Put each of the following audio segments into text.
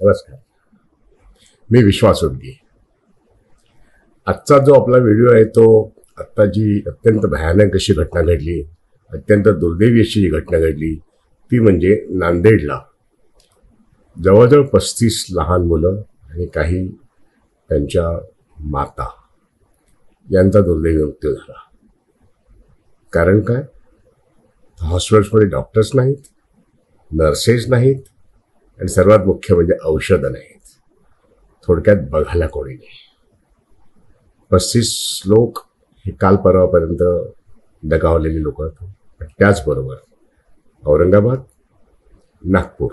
नमस्कार. मी विश्वास उडगे. आजचा जो आपला व्हिडिओ आहे तो आत्ता जी अत्यंत भयानक अशी घटना घडली अत्यंत दुर्दैवी अशी जी घटना घडली ती म्हणजे नांदेडला. जवळजवळ पस्तीस लहान मुलं आणि काही त्यांच्या माता यांचा दुर्दैवी मृत्यू झाला. कारण काय? हॉस्पिटल्समध्ये डॉक्टर्स नाहीत नर्सेस नाहीत आणि सर्वात मुख्य म्हणजे औषधं नाहीत. थोडक्यात बघायला कोणी नाही. पस्तीस लोक हे काल परवापर्यंत दगावलेले लोक पण त्याचबरोबर औरंगाबाद नागपूर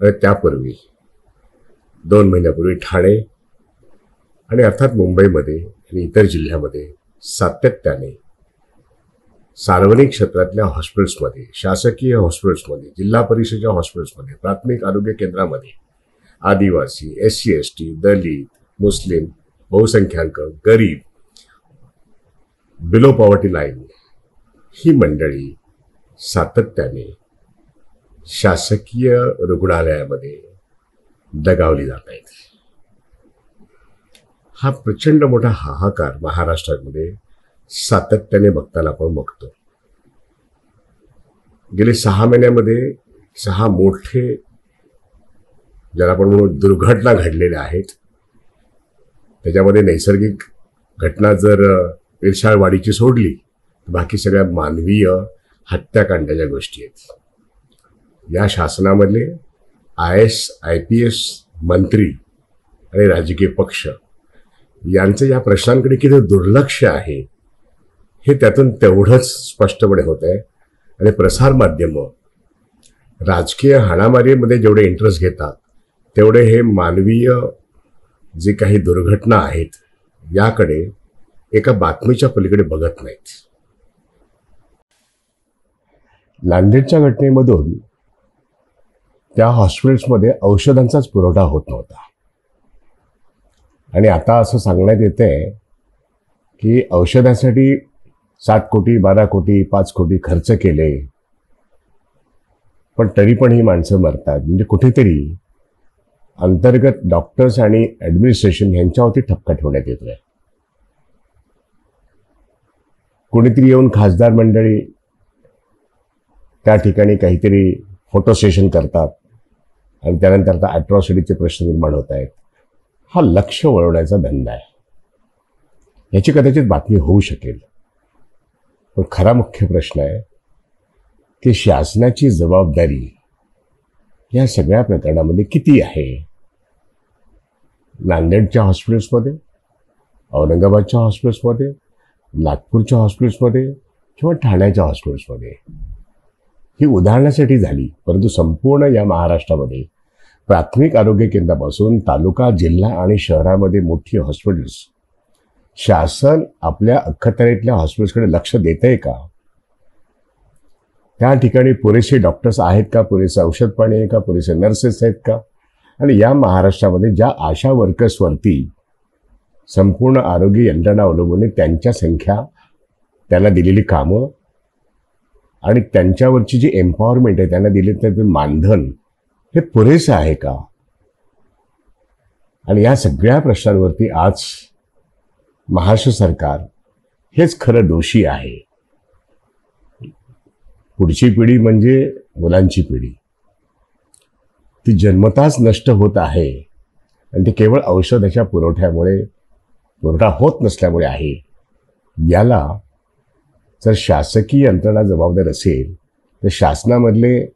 आणि त्यापूर्वी दोन महिन्यापूर्वी ठाणे आणि अर्थात मुंबईमध्ये आणि इतर जिल्ह्यामध्ये सातत्याने सार्वजनिक क्षेत्रातल्या हॉस्पिटल्समध्ये शासकीय हॉस्पिटल्समध्ये जिल्हा परिषदेच्या हॉस्पिटल्समध्ये प्राथमिक आरोग्य केंद्रामध्ये आदिवासी एस सी एस टी दलित मुस्लिम बहुसंख्याक गरीब बिलो पॉवर्टी लाईन ही मंडळी सातत्याने शासकीय रुग्णालयामध्ये दगावली जात आहेत. हा प्रचंड मोठा हाहाकार महाराष्ट्रामध्ये सातत्याने बघताना आपण बघतो. गेले सहा महिन्यामध्ये सहा मोठे ज्याला आपण म्हणू दुर्घटना घडलेल्या आहेत. त्याच्यामध्ये नैसर्गिक घटना जर इर्षाळवाडीची सोडली तर बाकी सगळ्या मानवीय हत्याकांडाच्या गोष्टी आहेत. या शासनामधले I S I P S मंत्री आणि राजकीय पक्ष यांचं या प्रश्नांकडे किती दुर्लक्ष आहे हे त्यातून तेवढंच स्पष्टपणे होत आहे आणि प्रसारमाध्यमं राजकीय हाणामारीमध्ये जेवढे इंटरेस्ट घेतात तेवढे हे मानवीय जे काही दुर्घटना आहेत याकडे एका बातमीच्या पलीकडे बघत नाहीत. नांदेडच्या घटनेमधून त्या हॉस्पिटल्समध्ये औषधांचाच पुरवठा होत नव्हता. आणि आता असं सांगण्यात येते की औषधासाठी सात कोटी बारा कोटी पाच कोटी खर्च केले. पण तरी पण ही माणसं मरतात. म्हणजे कुठेतरी अंतर्गत डॉक्टर्स आणि ॲडमिनिस्ट्रेशन ह्यांच्यावरती ठपका ठेवण्यात येतोय. कोणीतरी येऊन खासदार मंडळी त्या ठिकाणी काहीतरी फोटो सेशन करतात आणि त्यानंतर आता ॲट्रॉसिटीचे प्रश्न निर्माण होत आहेत. हा लक्ष वळवण्याचा धंदा आहे. याची कदाचित बातमी होऊ शकेल. पण खरा मुख्य प्रश्न आहे की शासनाची जबाबदारी या सगळ्या प्रकरणामध्ये किती आहे? नांदेडच्या हॉस्पिटल्समध्ये औरंगाबादच्या हॉस्पिटल्समध्ये नागपूरच्या हॉस्पिटल्समध्ये किंवा ठाण्याच्या हॉस्पिटल्समध्ये? ही उदाहरणासाठी झाली परंतु संपूर्ण या महाराष्ट्रामध्ये प्राथमिक आरोग्य केंद्रापासून तालुका जिल्हा आणि शहरामध्ये मोठी हॉस्पिटल्स शासन आपल्या अखत्यारीतल्या हॉस्पिटल्सकडे लक्ष देत आहे का? त्या ठिकाणी पुरेसे डॉक्टर्स आहेत का? पुरेसे औषध पाणी आहे का? पुरेसे नर्सेस आहेत का? आणि या महाराष्ट्रामध्ये ज्या आशा वर्कर्सवरती संपूर्ण आरोग्य यंत्रणा अवलंबून आहे त्यांच्या संख्या त्यांना दिलेली कामं आणि त्यांच्यावरची जी एम्पॉवरमेंट आहे त्यांना दिले त्याचं मानधन हे पुरेसं आहे का? आणि या सगळ्या प्रश्नांवरती आज महाराष्ट्र सरकार हेच खरं दोषी आहे. पुढची पिढी म्हणजे मुलांची पिढी. ती जन्मताच नष्ट होत आहे आणि ते केवळ औषधाच्या पुरवठ्यामुळे पुरवठा होत नसल्यामुळे आहे. याला जर शासकीय यंत्रणा जबाबदार असेल तर शासनामधले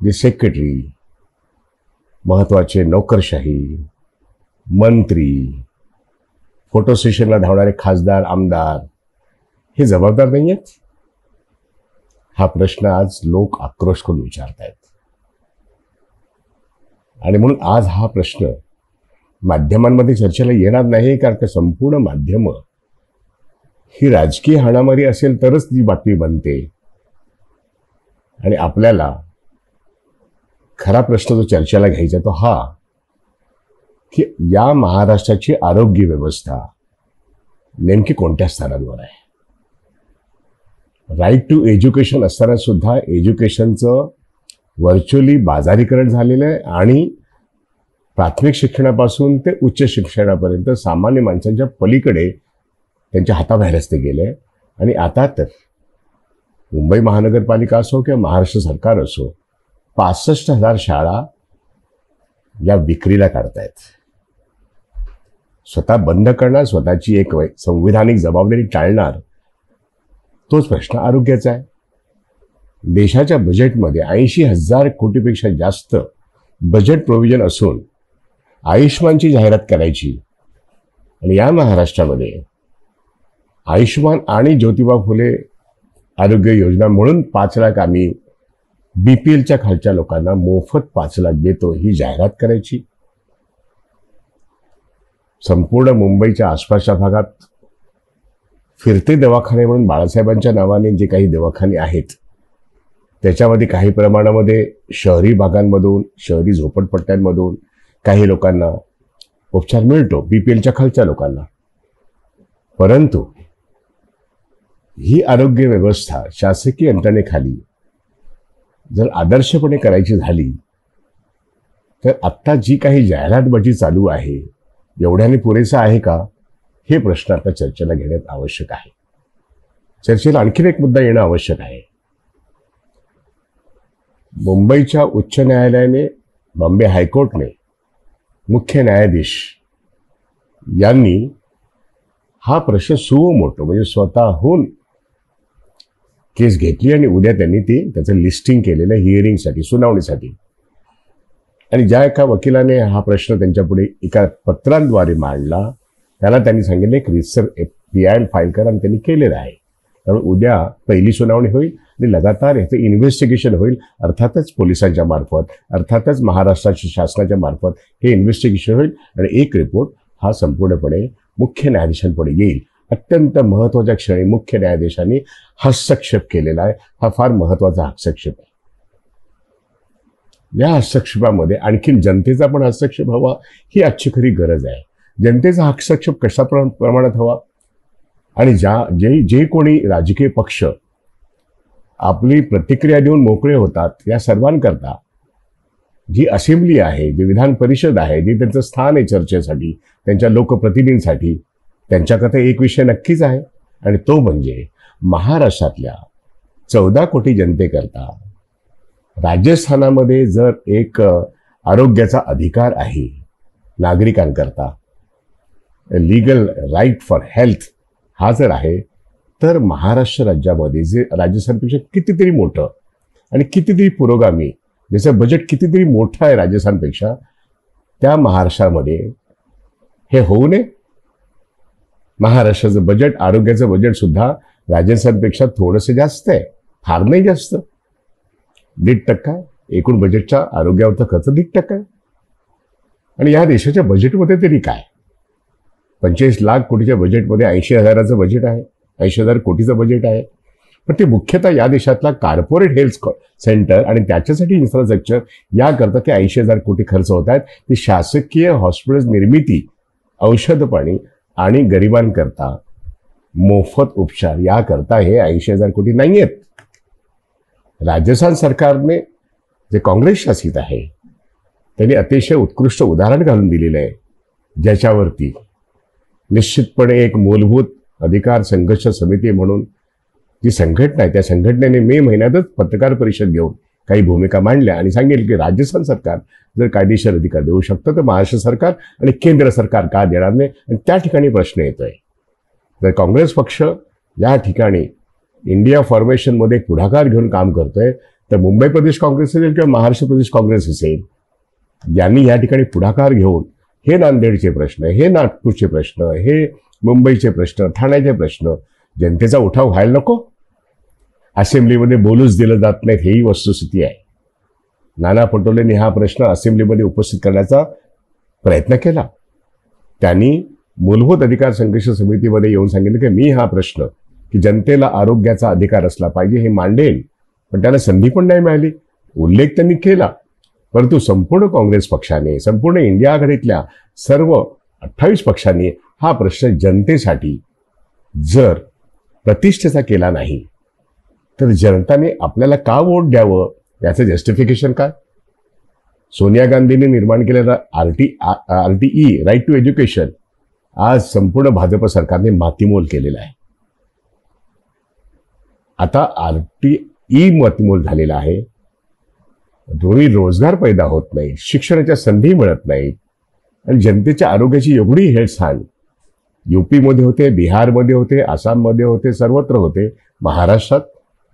जे सेक्रेटरी महत्त्वाचे नोकरशाही मंत्री फोटो सेशनला धावणारे खासदार आमदार हे जबाबदार नाही आहेत हा प्रश्न आज लोक आक्रोश करून विचारत आहेत आणि म्हणून आज हा प्रश्न माध्यमांमध्ये चर्चेला येणार नाही कारण का संपूर्ण माध्यम. ही राजकीय हाणामारी असेल तरच ती बातमी बनते. आणि आपल्याला खरा प्रश्न जो चर्चेला घ्यायचा तो हा की या महाराष्ट्राची आरोग्य व्यवस्था नेमकी कोणत्या स्तरांवर आहे? राईट टू एज्युकेशन असताना सुद्धा एज्युकेशनचं व्हर्च्युअली बाजारीकरण झालेलं आहे आणि प्राथमिक शिक्षणापासून ते उच्च शिक्षणापर्यंत सामान्य माणसांच्या पलीकडे त्यांच्या हाताबाहेरच ते गेले आणि आता तर मुंबई महानगरपालिका असो किंवा महाराष्ट्र सरकार असो पासष्ट हजार शाळा या विक्रीला काढतायत. स्वतः बंद करणार स्वतःची एक संविधानिक जबाबदारी टाळणार तोच प्रश्न आरोग्याचा आहे. देशाच्या बजेटमध्ये ऐंशी हजार कोटीपेक्षा जास्त बजेट प्रोव्हिजन असून आयुष्मानची जाहिरात करायची. आणि या महाराष्ट्रामध्ये आयुष्मान आणि ज्योतिबा फुले आरोग्य योजना म्हणून पाच लाख आम्ही बी पी एलच्या खालच्या लोकांना मोफत पाच लाख देतो ही जाहिरात करायची. संपूर्ण मुंबईच्या आसपासच्या भागात फिरते दवाखाने म्हणून बाळासाहेबांच्या नावाने जे काही दवाखाने आहेत त्याच्यामध्ये काही प्रमाणामध्ये शहरी भागांमधून शहरी झोपडपट्ट्यांमधून काही लोकांना उपचार मिळतो बी पी एलच्या खालच्या लोकांना. परंतु ही आरोग्य व्यवस्था शासकीय यंत्रणेखाली जर आदर्शपणे करायची झाली तर आत्ता जी काही जाहिरातबाजी चालू आहे एवढ्याने पुरेसा आहे का? हे प्रश्न आता चर्चेला घेण्यात आवश्यक आहे. चर्चेला आणखीन एक मुद्दा येणं आवश्यक आहे. मुंबईच्या उच्च न्यायालयाने बॉम्बे हायकोर्टने मुख्य न्यायाधीश यांनी हा प्रश्न सुमोटो म्हणजे स्वतःहून केस घेतली आणि उद्या त्यांनी ती त्याचं लिस्टिंग केलेलं हिअरिंगसाठी सुनावणीसाठी आणि ज्या एका वकिलाने हा प्रश्न त्यांच्यापुढे एका पत्रांद्वारे मांडला त्याला त्यांनी सांगितलं एक रिसर पी आय फाईल करा आणि त्यांनी केलेलं आहे. त्यामुळे उद्या पहिली सुनावणी होईल आणि लगातार ह्याचं इन्व्हेस्टिगेशन होईल. अर्थातच पोलिसांच्या मार्फत अर्थातच महाराष्ट्राच्या शासनाच्या मार्फत हे इन्व्हेस्टिगेशन होईल आणि एक रिपोर्ट हा संपूर्णपणे मुख्य न्यायाधीशांपुढे येईल. अत्यंत महत्त्वाच्या क्षणी मुख्य न्यायाधीशांनी हस्तक्षेप केलेला आहे. हा फार महत्त्वाचा हस्तक्षेप आहे. या हस्तक्षेपामध्ये आणखीन जनतेचा पण हस्तक्षेप हवा ही आजची खरी गरज आहे. जनतेचा हस्तक्षेप कशा प्रमाणात हवा? आणि ज्या जे जे कोणी राजकीय पक्ष आपली प्रतिक्रिया देऊन मोकळे होतात या सर्वांकरता जी असेंब्ली आहे जी विधान परिषद आहे जे त्यांचं स्थान आहे चर्चेसाठी त्यांच्या लोकप्रतिनिधींसाठी त्यांच्याकरता एक विषय नक्कीच आहे. आणि तो म्हणजे महाराष्ट्रातल्या चौदा कोटी जनतेकरता राजस्थानामध्ये जर एक आरोग्याचा अधिकार आहे नागरिकांकरता लिगल राईट फॉर हेल्थ हा जर आहे तर महाराष्ट्र राज्यामध्ये जे राजस्थानपेक्षा कितीतरी मोठं आणि कितीतरी पुरोगामी ज्याचं बजेट कितीतरी मोठं आहे राजस्थानपेक्षा त्या महाराष्ट्रामध्ये हे होऊ नये. महाराष्ट्राचं बजेट आरोग्याचं बजेटसुद्धा राजस्थानपेक्षा थोडंसं जास्त आहे फार नाही जास्त. दीड टक्का. आहे. एकूण बजेटच्या आरोग्यावरचा खर्च दीड टक्का. आहे आणि या देशाच्या बजेटमध्ये तरी काय? पंचेचाळीस लाख कोटीच्या बजेटमध्ये ऐंशी हजाराचं बजेट आहे. ऐंशी हजार कोटीचं बजेट आहे. पण ते मुख्यतः या देशातला कॉर्पोरेट हेल्थ सेंटर आणि त्याच्यासाठी इन्फ्रास्ट्रक्चर याकरता ते ऐंशी हजार कोटी खर्च होत आहेत. ते शासकीय हॉस्पिटल निर्मिती औषध पाणी आणि गरिबांकरता मोफत उपचार याकरता हे ऐंशी हजार कोटी नाही आहेत राजस्थान सरकारने जे काँग्रेस शासित आहे त्यांनी अतिशय उत्कृष्ट उदाहरण घालून दिलेलं आहे. ज्याच्यावरती निश्चितपणे एक मूलभूत अधिकार संघर्ष समिती म्हणून जी संघटना आहे त्या संघटनेने मे महिन्यातच पत्रकार परिषद घेऊन काही भूमिका मांडल्या आणि सांगितलं की राजस्थान सरकार जर कायदेशीर अधिकार देऊ शकतं तर महाराष्ट्र सरकार आणि केंद्र सरकार का देणार नाही? आणि त्या ठिकाणी प्रश्न येतोय. जर काँग्रेस पक्ष या ठिकाणी इंडिया फॉर्मेशनमध्ये एक पुढाकार घेऊन काम करतोय तर मुंबई प्रदेश काँग्रेस असेल किंवा महाराष्ट्र प्रदेश काँग्रेस असेल यांनी या ठिकाणी पुढाकार घेऊन हे नांदेडचे प्रश्न हे नागपूरचे प्रश्न हे मुंबईचे प्रश्न ठाण्याचे प्रश्न जनतेचा उठाव व्हायला नको. असेंब्लीमध्ये बोलूच दिलं जात नाहीत हेही वस्तुस्थिती आहे. नाना पटोलेंनी हा प्रश्न असेंब्लीमध्ये उपस्थित करण्याचा प्रयत्न केला. त्यांनी मूलभूत अधिकार संघर्ष समितीमध्ये येऊन सांगितलं की मी हा प्रश्न की जनतेला आरोग्याचा अधिकार असला पाहिजे हे मांडेल पण त्याला संधी पण नाही मिळाली. उल्लेख त्यांनी केला. परंतु संपूर्ण काँग्रेस पक्षाने संपूर्ण इंडिया आघाडीतल्या सर्व अठ्ठावीस पक्षांनी हा प्रश्न जनतेसाठी जर प्रतिष्ठेचा केला नाही तर जनताने आपल्याला का वोट द्यावं? याचं जस्टिफिकेशन काय? सोनिया गांधींनी निर्माण केलेला R T R T E right to education आज संपूर्ण भाजप सरकारने मातीमोल केलेला आहे. आता आर टी ई मतमोल झालेला आहे. दोन्ही रोजगार पैदा होत नाही शिक्षणाच्या संधी मिळत नाहीत आणि जनतेच्या आरोग्याची एवढी हेळसांड. युपीमध्ये होते बिहारमध्ये होते आसाममध्ये होते सर्वत्र होते. महाराष्ट्रात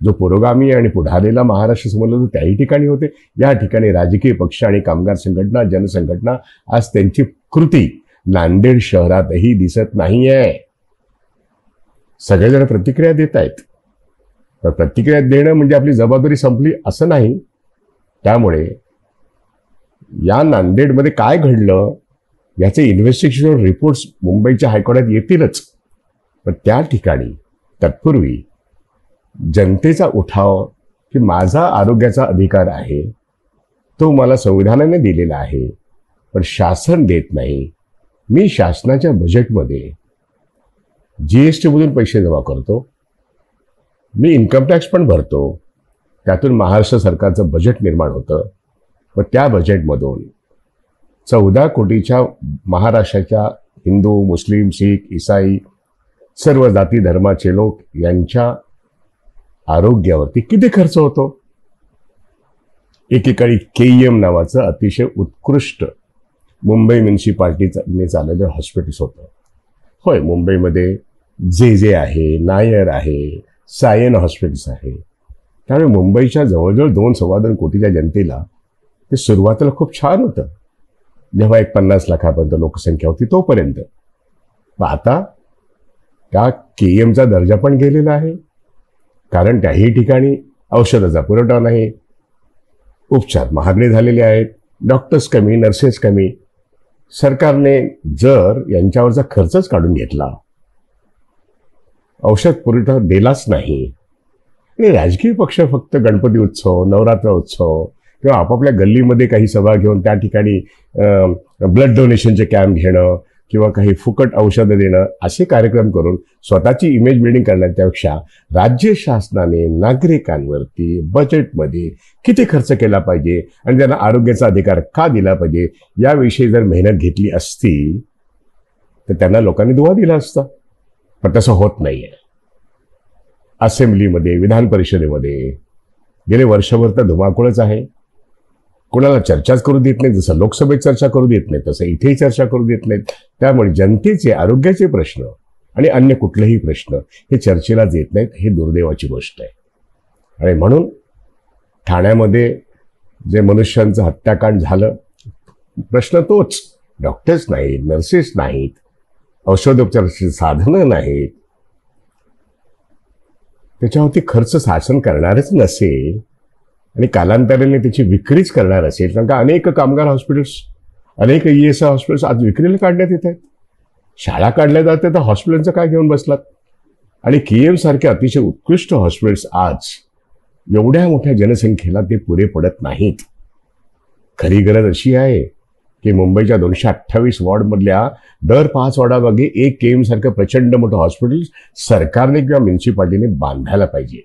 जो पुरोगामी आणि पुढारेला महाराष्ट्र समजलं होतं त्याही ठिकाणी होते. या ठिकाणी राजकीय पक्ष आणि कामगार संघटना जनसंघटना आज त्यांची कृती नांदेड शहरातही दिसत नाही आहे सगळेजण प्रतिक्रिया देत आहेत तर प्रतिक्रिया देणं म्हणजे आपली जबाबदारी संपली असं नाही. त्यामुळे या नांदेडमध्ये काय घडलं याचे इन्व्हेस्टिगेशन रिपोर्ट्स मुंबईच्या हायकोर्टात येतीलच. पण त्या ठिकाणी तत्पूर्वी जनतेचा उठाव की माझा आरोग्याचा अधिकार आहे तो मला संविधानाने दिलेला आहे पण शासन देत नाही. मी शासनाच्या बजेटमध्ये जी एस टीमधून पैसे जमा करतो. मी इन्कम टॅक्स पण भरतो. त्यातून महाराष्ट्र सरकारचं बजेट निर्माण होतं. व त्या बजेटमधून चौदा कोटीच्या महाराष्ट्राच्या हिंदू मुस्लिम शीख इसाई सर्व जाती धर्माचे लोक यांच्या आरोग्यावरती किती खर्च होतो? एकेकाळी के एम नावाचं अतिशय उत्कृष्ट मुंबई म्युन्सिपाल्टीने चाललेलं हॉस्पिटल्स होतं. होय मुंबईमध्ये जे जे आहे नायर आहे सायन हॉस्पिटल्स आहे. त्यामुळे मुंबईच्या जवळजवळ दोन सव्वा दोन कोटीच्या जनतेला ते सुरुवातीला खूप छान होतं. जेव्हा एक पन्नास लाखापर्यंत लोकसंख्या होती तोपर्यंत. आता त्या के एमचा दर्जा पण गेलेला आहे. कारण त्याही ठिकाणी औषधाचा पुरवठा नाही. उपचार महागडे झालेले आहेत. डॉक्टर्स कमी नर्सेस कमी. सरकारने जर यांच्यावरचा खर्चच काढून घेतला औषध पुरवठा दिलाच नाही. आणि राजकीय पक्ष फक्त गणपती उत्सव नवरात्र उत्सव किंवा आपापल्या गल्लीमध्ये काही सभा घेऊन त्या ठिकाणी ब्लड डोनेशनचे कॅम्प घेणं किंवा काही फुकट औषधं देणं असे कार्यक्रम करून स्वतःची इमेज बिल्डिंग करण्यापेक्षा राज्य शासनाने नागरिकांवरती बजेटमध्ये किती खर्च केला पाहिजे आणि त्यांना आरोग्याचा अधिकार का दिला पाहिजे याविषयी जर मेहनत घेतली असती तर त्यांना लोकांनी दुवा दिला असता. पण तसं होत नाही आहे असेंब्लीमध्ये विधान परिषदेमध्ये गेले वर्षभर तर धुमाकूळच आहे. कोणाला चर्चाच करू देत नाही जसं लोकसभेत चर्चा करू देत नाही तसं इथेही चर्चा करू देत नाहीत. त्यामुळे जनतेचे आरोग्याचे प्रश्न आणि अन्य कुठलेही प्रश्न हे चर्चेला येत नाहीत हे दुर्दैवाची गोष्ट आहे. आणि म्हणून ठाण्यामध्ये जे मनुष्यांचं हत्याकांड झालं प्रश्न तोच. डॉक्टर्स नाहीत नर्सेस नाहीत औषधोपचाराची साधनं नाहीत. त्याच्यावरती खर्च शासन करणारच नसेल आणि कालांतराने त्याची विक्रीच करणार असेल. कारण का अनेक कामगार हॉस्पिटल्स अनेक ई एस आय हॉस्पिटल्स आज विक्रीला काढण्यात येत आहेत. शाळा काढल्या जाते तर हॉस्पिटलचं काय घेऊन बसलात? आणि के एम सारखे अतिशय उत्कृष्ट हॉस्पिटल्स आज एवढ्या मोठ्या जनसंख्येला ते पुरे पडत नाहीत. खरी गरज अशी आहे की मुंबईच्या दोनशे अठ्ठावीस वॉर्डमधल्या दर पाच वॉर्डामागे एक के एमसारखं प्रचंड मोठं हॉस्पिटल सरकारने किंवा म्युन्सिपाल्टीने बांधायला पाहिजे.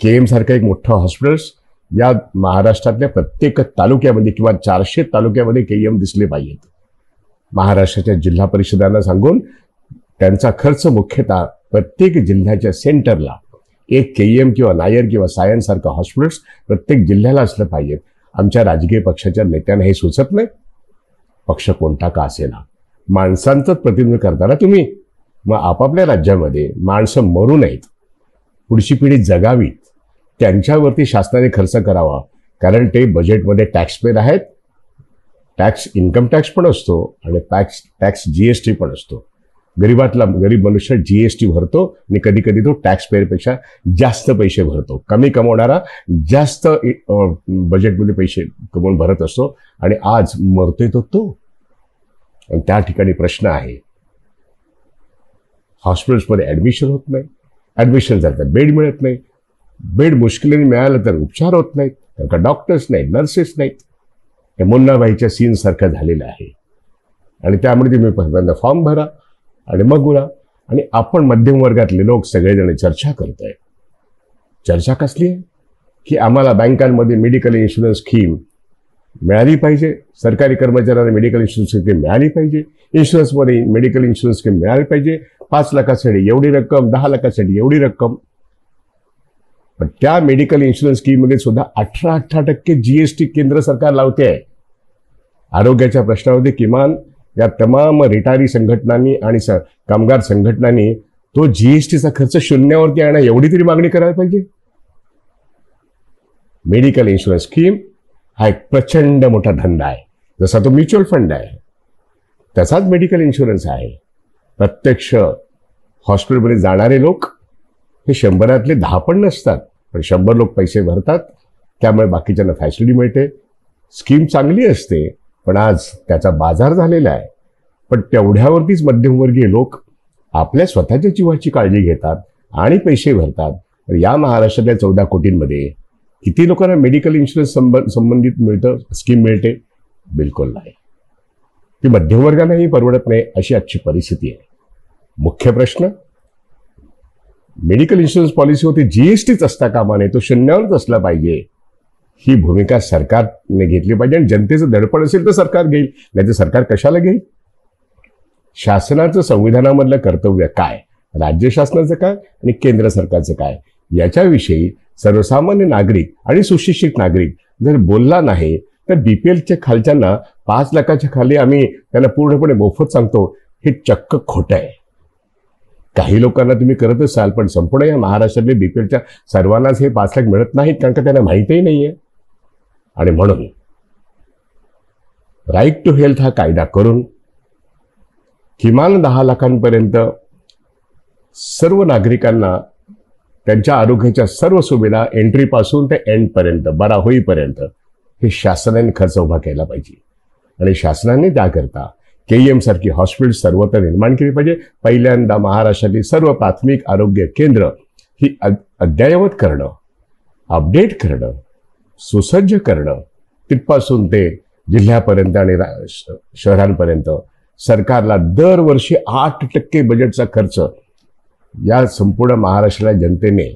के एमसारखं एक मोठं हॉस्पिटल्स या महाराष्ट्रातल्या प्रत्येक तालुक्यामध्ये किंवा चारशे तालुक्यामध्ये के एम दिसले पाहिजेत. महाराष्ट्राच्या जिल्हा परिषदांना सांगून त्यांचा खर्च मुख्यतः प्रत्येक जिल्ह्याच्या सेंटरला एक के एम किंवा नायर किंवा सायन्ससारखं हॉस्पिटल्स प्रत्येक जिल्ह्याला असलं पाहिजेत आमच्या राजकीय पक्षाच्या नेत्यांना हे सुचत नाही. पक्ष कोणता का असेना. माणसांचंच प्रतिनिधित्व करताना तुम्ही मग आपापल्या राज्यामध्ये माणसं मरू नयेत. पुढची पिढी जगावीत. त्यांच्यावरती शासनाने खर्च करावा. कारण ते बजेटमध्ये टॅक्स पेर आहेत. टॅक्स इन्कम टॅक्स पण असतो आणि tax tax G S T पण असतो. गरीबातला गरीब मनुष्य जी एस टी भरतो आणि कधी कधी तो टॅक्स पेअरपेक्षा जास्त पैसे भरतो. कमी कमवणारा जास्त बजेटमध्ये पैसे कमवून भरत असतो आणि आज मरतोय तो तो. आणि त्या ठिकाणी प्रश्न आहे हॉस्पिटल्समध्ये ॲडमिशन होत नाही ॲडमिशन झालं तर बेड मिळत नाही बेड मुश्किलीने मिळालं तर उपचार होत नाहीत कारण का डॉक्टर्स नाहीत नर्सेस नाहीत. हे मुन्नाबाईच्या सीनसारखं झालेलं आहे. आणि त्यामुळे तुम्ही पहिल्यांदा फॉर्म भरा. आणि मग उरा आणि आपण मध्यम वर्गातले लोक सगळेजण चर्चा करत आहे चर्चा कसली? आहे की आम्हाला बँकांमध्ये मेडिकल इन्शुरन्स स्कीम मिळाली पाहिजे. सरकारी कर्मचाऱ्यांना मेडिकल इन्शुरन्स स्कीम मिळाली पाहिजे. इन्शुरन्समध्ये मेडिकल इन्शुरन्स स्कीम मिळाली पाहिजे. पाच लाखासाठी एवढी रक्कम दहा लाखासाठी एवढी रक्कम. पण त्या मेडिकल इन्शुरन्स स्कीममध्ये सुद्धा अठरा अठरा टक्के जी एस टी केंद्र सरकार लावते. आहे आरोग्याच्या प्रश्नामध्ये किमान या तमाम रिटायरी संघटनांनी आणि स कामगार संघटनांनी तो जीएसटीचा खर्च शून्यावरती आणा एवढी तरी मागणी करायला पाहिजे. मेडिकल इन्शुरन्स स्कीम हा एक प्रचंड मोठा धंदा आहे. जसा तो म्युच्युअल फंड आहे तसाच मेडिकल इन्शुरन्स आहे. प्रत्यक्ष हॉस्पिटलमध्ये जाणारे लोक हे शंभरातले दहा पण नसतात पण शंभर लोक पैसे भरतात त्यामुळे बाकीच्यांना फॅसिलिटी मिळते. स्कीम चांगली असते पण आज त्याचा बाजार झालेला आहे. पण तेवढ्यावरतीच मध्यमवर्गीय लोक आपल्या स्वतःच्या जीवाची काळजी घेतात आणि पैसे भरतात. या महाराष्ट्रातल्या चौदा कोटींमध्ये किती लोकांना मेडिकल इन्शुरन्स संबंध संबंधित मिळतं? स्कीम मिळते? बिलकुल नाही. ती मध्यमवर्गालाही परवडत नाही अशी आजची परिस्थिती आहे. मुख्य प्रश्न मेडिकल इन्शुरन्स पॉलिसीवरती जीएसटीच असता कामा नये तो शून्यावरच असला पाहिजे. ही भूमिका सरकारने घेतली पाहिजे आणि जनतेचं दडपण असेल तर सरकार घेईल नाही तर सरकार कशाला घेईल? शासनाचं संविधानामधलं कर्तव्य काय? राज्य शासनाचं काय? आणि केंद्र सरकारचं काय? याच्याविषयी सर्वसामान्य नागरिक आणि सुशिक्षित नागरिक जर बोलला नाही तर बीपीएलच्या खालच्यांना पाच लाखाच्या खाली आम्ही त्यांना पूर्णपणे मोफत सांगतो हे चक्क खोटं आहे. काही लोकांना तुम्ही करत असाल पण संपूर्ण या महाराष्ट्रातले बीपीएलच्या सर्वांनाच हे पाच लाख मिळत नाहीत कारण का त्यांना माहितीही नाहीये. आणि म्हणून राईट टू हेल्थ हा कायदा करून किमान दहा लाखांपर्यंत सर्व नागरिकांना त्यांच्या आरोग्याच्या सर्व सुविधा एंट्रीपासून ते एंडपर्यंत बरा होईपर्यंत हे शासनाने खर्च उभा केला पाहिजे. आणि शासनाने त्याकरता के एम सारखी हॉस्पिटल सर्वत्र निर्माण केली पाहिजे. पहिल्यांदा महाराष्ट्रातील सर्व प्राथमिक आरोग्य केंद्र ही अद्ययावत करणं अपडेट करणं सुसज्ज करणं तिथपासून ते जिल्ह्यापर्यंत आणि शहरांपर्यंत सरकारला दरवर्षी आठ टक्के बजेटचा खर्च या संपूर्ण महाराष्ट्राला जनतेने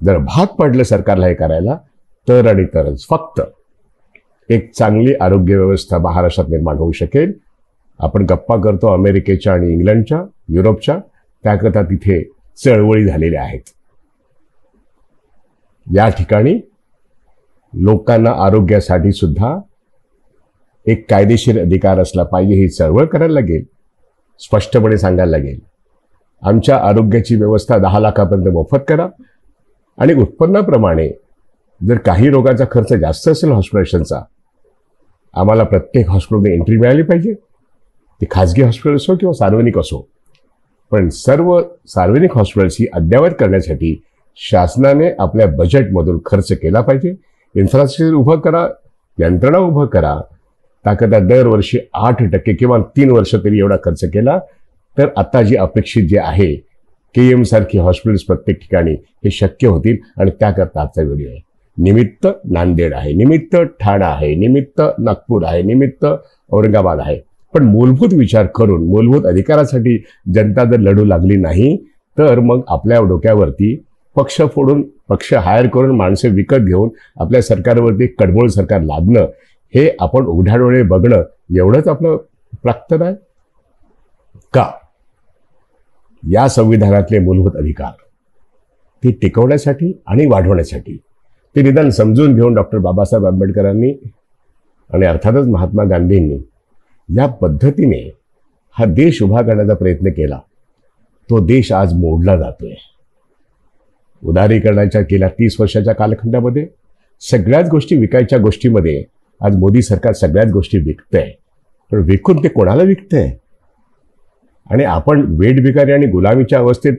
जर भाग पडलं सरकारला हे करायला तर आणि तरच फक्त एक चांगली आरोग्य व्यवस्था महाराष्ट्रात निर्माण होऊ शकेल. आपण गप्पा करतो अमेरिकेच्या आणि इंग्लंडच्या युरोपच्या त्याकरता तिथे चळवळी झालेल्या आहेत. या ठिकाणी लोकांना आरोग्यासाठी सुद्धा एक कायदेशीर अधिकार असला पाहिजे ही चळवळ करायला लागेल. स्पष्टपणे सांगायला लागेल. आमच्या आरोग्याची व्यवस्था दहा लाखापर्यंत मोफत करा आणि उत्पन्नाप्रमाणे जर काही रोगाचा खर्च जास्त असेल हॉस्पिटलेशनचा आम्हाला प्रत्येक हॉस्पिटलमध्ये एंट्री मिळाली पाहिजे. ती खाजगी हॉस्पिटल असो किंवा सार्वजनिक असो. पण सर्व सार्वजनिक हॉस्पिटल्स ही अद्ययावत करण्यासाठी शासनाने आपल्या बजेटमधून खर्च केला पाहिजे. इन्फ्रास्ट्रक्चर उभं करा यंत्रणा उभं करा. त्याकरता दरवर्षी आठ टक्के किंवा तीन वर्ष तरी एवढा खर्च केला. तर आता जी अपेक्षित जे आहे के एम सारखी हॉस्पिटल्स प्रत्येक ठिकाणी हे शक्य होतील आणि त्याकरता आजचा व्हिडिओ आहे. निमित्त नांदेड आहे निमित्त ठाणा आहे निमित्त नागपूर आहे निमित्त औरंगाबाद आहे. पण मूलभूत विचार करून मूलभूत अधिकारासाठी जनता जर लढू लागली नाही तर मग आपल्या डोक्यावरती पक्ष फोडून पक्ष हायर करून माणसे विकत घेऊन आपल्या सरकारवरती कडबोळ सरकार लादणं हे आपण उघड्या डोळे बघणं एवढंच आपलं प्राप्तन आहे? का? या संविधानातले मूलभूत अधिकार ते टिकवण्यासाठी आणि वाढवण्यासाठी ते निदान समजून घेऊन डॉक्टर बाबासाहेब आंबेडकरांनी आणि अर्थातच महात्मा गांधींनी या पद्धतीने हा देश उभा करण्याचा प्रयत्न केला. तो देश आज मोडला जातोय. उदारीकरणाच्या गेल्या तीस वर्षाच्या कालखंडामध्ये सगळ्याच गोष्टी विकायच्या गोष्टीमध्ये आज मोदी सरकार सगळ्याच गोष्टी विकतंय. पण विकून ते कोणाला विकतंय? आणि आपण वेट भिकारी आणि गुलामीच्या अवस्थेत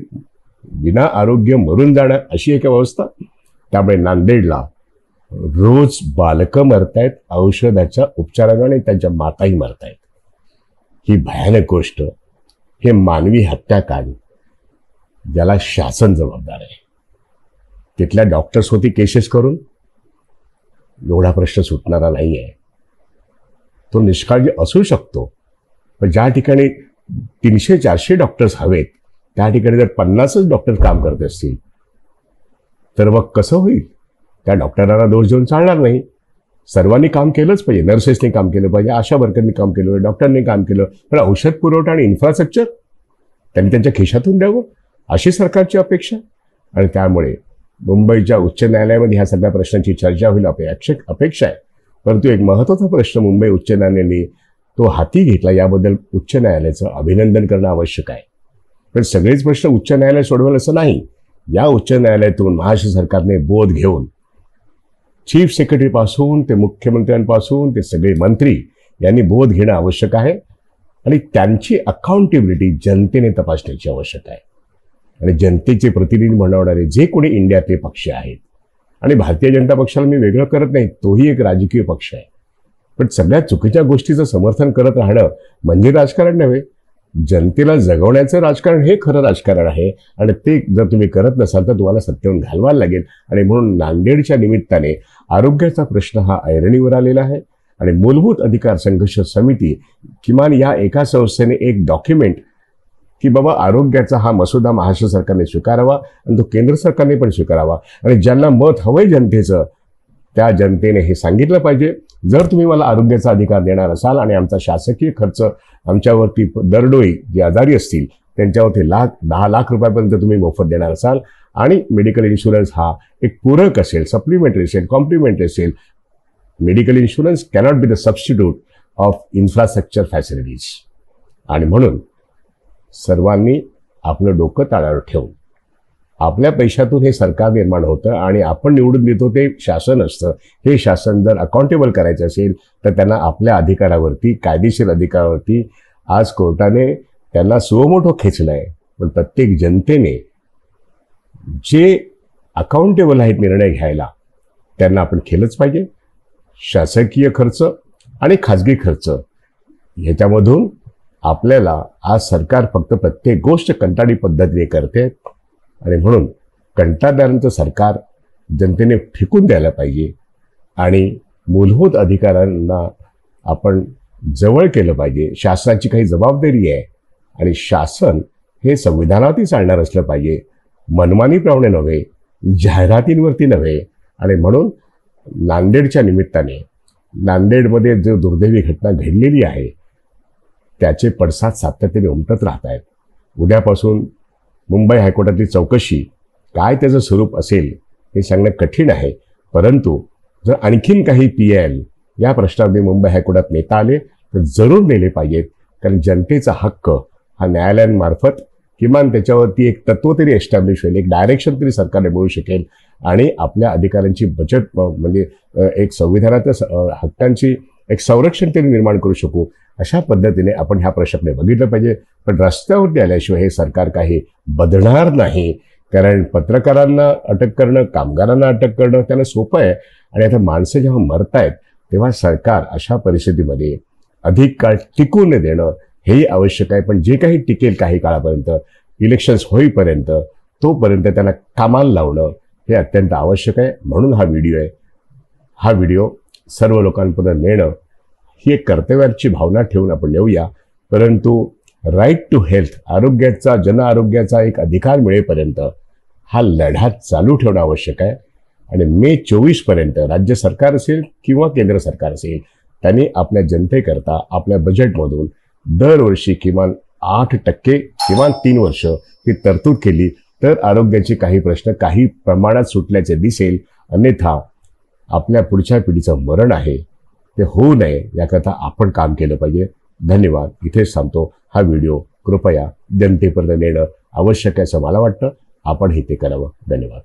विना आरोग्य मरून जाणं अशी एक अवस्था? त्यामुळे नांदेडला रोज बालकं मरतायत औषधाच्या उपचारानं आणि त्यांच्या माताही मरतायत. ही भयानक गोष्ट हे मानवी हत्याकांड ज्याला शासन जबाबदार आहे. तिथल्या डॉक्टर्स होती केसेस करून? एवढा प्रश्न सुटणारा नाही आहे तो निष्काळजी असू शकतो. पण ज्या ठिकाणी तीनशे चारशे डॉक्टर्स हवेत त्या ठिकाणी जर पन्नासच डॉक्टर काम करत असतील तर मग कसं होईल? त्या डॉक्टरांना दोष देऊन चालणार नाही. सर्वांनी काम केलंच पाहिजे. नर्सेसनी काम केलं पाहिजे. आशा वर्करनी काम केलं पाहिजे. डॉक्टरनी काम केलं. पण औषध पुरवठा आणि इन्फ्रास्ट्रक्चर त्यांनी त्यांच्या खिशातून द्यावं. अशी सरकारची अपेक्षा आणि त्यामुळे मुंबईच्या उच्च न्यायालयामध्ये ह्या सगळ्या प्रश्नांची चर्चा होईल अपेक्षक अपेक्षा आहे. परंतु एक महत्त्वाचा प्रश्न मुंबई उच्च न्यायालयाने तो हाती घेतला याबद्दल उच्च न्यायालयाचं अभिनंदन करणं आवश्यक आहे. पण सगळेच प्रश्न उच्च न्यायालय सोडवेल असं नाही. या उच्च न्यायालयातून महाराष्ट्र सरकारने बोध घेऊन चीफ सेक्रेटरीपासून ते मुख्यमंत्र्यांपासून ते सगळे मंत्री यांनी बोध घेणं आवश्यक आहे आणि त्यांची अकाउंटेबिलिटी जनतेने तपासण्याची आवश्यक आहे. आणि जनतेचे प्रतिनिधी म्हणवणारे जे कोणी इंडियातले पक्ष आहेत आणि भारतीय जनता पक्षाला मी वेगळं करत नाही तोही एक राजकीय पक्ष आहे. पण सगळ्या चुकीच्या गोष्टीचं समर्थन करत राहणं म्हणजे राजकारण नव्हे. जनतेला जगवण्याचं राजकारण हे खरं राजकारण आहे आणि ते जर तुम्ही करत नसाल तर तुम्हाला सत्तेवरून घालवायला लागेल. आणि म्हणून नांदेडच्या निमित्ताने आरोग्याचा प्रश्न हा ऐरणीवर आलेला आहे. आणि मूलभूत अधिकार संघर्ष समिती किमान या एका संस्थेने एक डॉक्युमेंट की बाबा आरोग्याचा हा मसुदा महाराष्ट्र सरकारने स्वीकारावा आणि तो केंद्र सरकारने पण स्वीकारावा. आणि ज्यांना मत हवंय जनतेचं त्या जनतेने हे सांगितलं पाहिजे. जर तुम्ही मला आरोग्याचा अधिकार देणार असाल आणि आमचा शासकीय खर्च आमच्यावरती दरडोई जे आजारी असतील त्यांच्यावरती लाख दहा लाख रुपयापर्यंत तुम्ही मोफत देणार असाल. आणि मेडिकल इन्शुरन्स हा एक पूरक असेल सप्लिमेंटरी असेल कॉम्प्लिमेंटरी असेल. Medical insurance cannot be the substitute of infrastructure facilities. आणि म्हणून सर्वांनी आपलं डोकं ताळावर ठेवून. आपल्या पैशातून हे सरकार निर्माण होतं आणि आपण निवडून देतो ते शासन असतं. हे शासन जर अकाउंटेबल करायचं असेल तर त्यांना आपल्या अधिकारावरती कायदेशीर अधिकारावरती आज कोर्टाने त्यांना सुवमोठो खेचलं आहे पण प्रत्येक जनतेने जे अकाउंटेबल आहेत निर्णय घ्यायला त्यांना आपण केलंच पाहिजे. शासकीय खर्च आणि खाजगी खर्च ह्याच्यामधून आपल्याला आज सरकार फक्त प्रत्येक गोष्ट कंटाळी पद्धतीने करते आणि म्हणून कंटाळदारांचं सरकार जनतेने फेकून द्यायला पाहिजे आणि मूलभूत अधिकारांना आपण जवळ केलं पाहिजे. शासनाची काही जबाबदारी आहे आणि शासन हे संविधानातही चालणार असलं पाहिजे. मनमानीप्रमाणे नव्हे जाहिरातींवरती नव्हे आणि म्हणून नांदेडच्या निमित्ताने नांदेडमध्ये जो दुर्दैवी घटना घडलेली आहे त्याचे पडसाद सातत्याने उमटत राहत आहेत उद्यापासून मुंबई हायकोर्टातली चौकशी काय त्याचं स्वरूप असेल हे सांगणं कठीण आहे. परंतु जर आणखीन काही पी एल या प्रश्नामध्ये मुंबई हायकोर्टात नेता आले तर जरूर नेले पाहिजेत. कारण जनतेचा हक्क हा न्यायालयांमार्फत किमान त्याच्यावरती एक तत्व तरी एस्टॅब्लिश होईल एक डायरेक्शन तरी सरकारने मिळू शकेल आणि आपल्या अधिकारांची बचत म्हणजे एक संविधानाच्या हक्कांची एक संरक्षण तरी निर्माण करू शकू अशा पद्धतीने आपण ह्या प्रश्नाकडे बघितलं पाहिजे. पण रस्त्यावरती आल्याशिवाय हे सरकार काही बदलणार नाही. कारण पत्रकारांना अटक करणं कामगारांना अटक करणं त्यांना सोपं आहे. आणि आता माणसं जेव्हा मरतायत तेव्हा सरकार अशा परिस्थितीमध्ये अधिक काळ टिकून देणं हेही आवश्यक आहे. पण जे काही टिकेल काही काळापर्यंत इलेक्शन्स होईपर्यंत तोपर्यंत त्यांना कामाला लावणं हे अत्यंत आवश्यक आहे. म्हणून हा व्हिडिओ आहे. हा व्हिडिओ सर्व लोकांपर्यंत नेणं ही एक कर्तव्याची भावना ठेवून आपण नेऊया परंतु राईट टू हेल्थ आरोग्याचा जन आरोग्याचा एक अधिकार मिळेपर्यंत हा लढा चालू ठेवणं आवश्यक आहे. आणि मे चोवीसपर्यंत राज्य सरकार असेल किंवा केंद्र सरकार असेल त्यांनी आपल्या जनतेकरता आपल्या बजेटमधून दरवर्षी किमान आठ टक्के किमान तीन वर्ष ही तरतूद केली तर आरोग्याचे काही प्रश्न काही प्रमाणात सुटल्याचे दिसेल. अन्यथा आपल्या पुढच्या पिढीचं मरण आहे. ते होऊ नये याकरता आपण काम केलं पाहिजे. धन्यवाद. इथेच थांबतो. हा व्हिडिओ कृपया जनतेपर्यंत नेणं आवश्यक आहे असं मला वाटतं. आपण हे ते करावं. धन्यवाद.